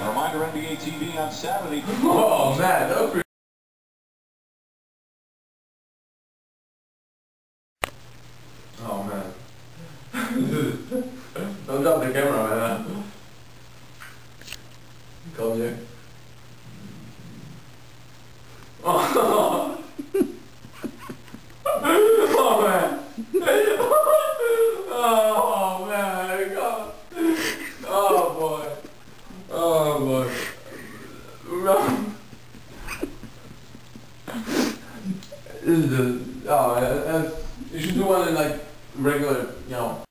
A reminder NBA TV on Saturday. Oh man, pretty. Oh man. Don't drop the camera, man. Come here. Oh, oh man. Oh man, God. Oh boy. Oh boy. Run. This is just, oh, yeah, that's, you should do one in like regular, you know,